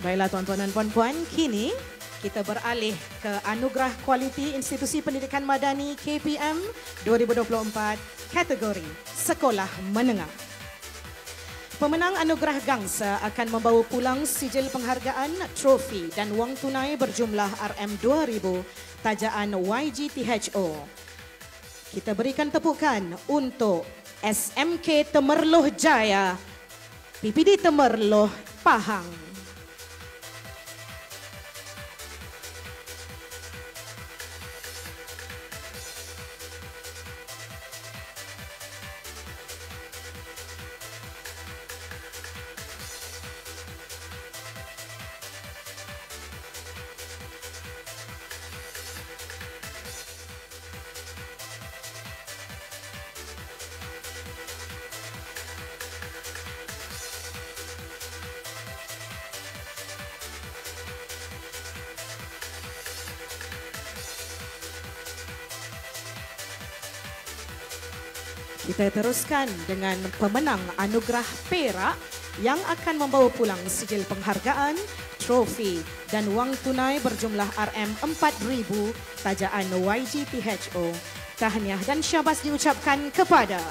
Baiklah tuan-tuan dan puan-puan, kini kita beralih ke Anugerah Kualiti Institusi Pendidikan Madani KPM 2024 kategori Sekolah Menengah. Pemenang Anugerah Gangsa akan membawa pulang sijil penghargaan, trofi dan wang tunai berjumlah RM2,000 tajaan YGTHO. Kita berikan tepukan untuk SMK Temerloh Jaya, PPD Temerloh Pahang. Kita teruskan dengan pemenang anugerah perak yang akan membawa pulang sijil penghargaan, trofi dan wang tunai berjumlah RM4,000 tajaan YGPHO. Tahniah dan syabas diucapkan kepada